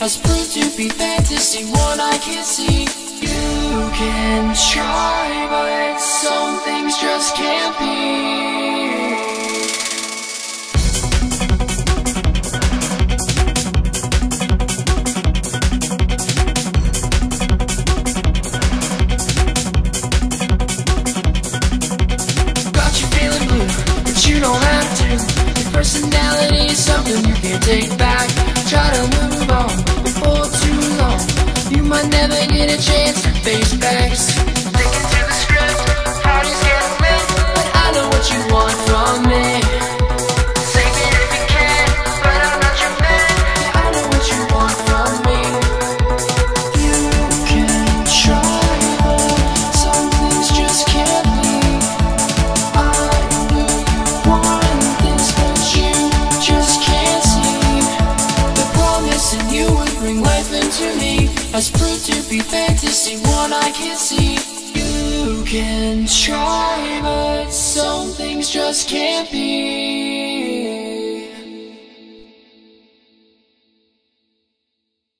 has proved to be fantasy, one I can't see. You can try, but some things just can't be. personality is something you can't take back. Try to move on. You never get a chance to face facts. Sticking to the script, parties get but I know what you want from me. It if you can, but I'm not your man. I know what you want from me. You can try, but some things just can't be. I you you just can't see. The promise you would bring life into me has proved to be fantasy, one I can't see. You can try, but some things just can't be.